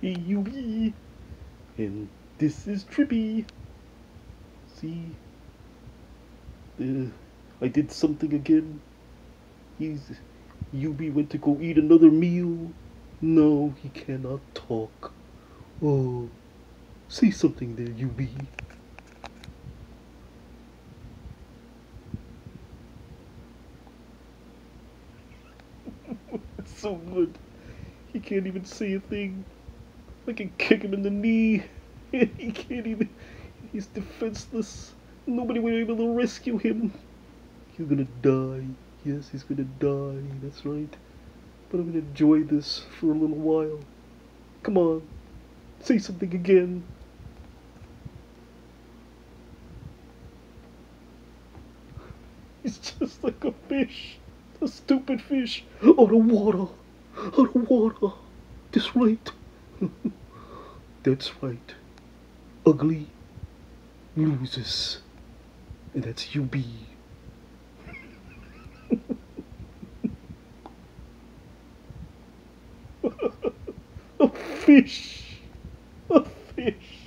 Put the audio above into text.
Hey, And this is Trippy. See? Uh, I did something again. He's. U.B. went to go eat another meal. No, he cannot talk. Oh. Say something there, Yubi. So good. He can't even say a thing. I can kick him in the knee. he can't even. He's defenseless. Nobody will be able to rescue him. He's gonna die. Yes, he's gonna die. That's right. But I'm gonna enjoy this for a little while. Come on. Say something again. He's just like a fish. A stupid fish. Out of water. Out of water. That's right. That's right. Ugly loses. And that's you be. a fish. A fish.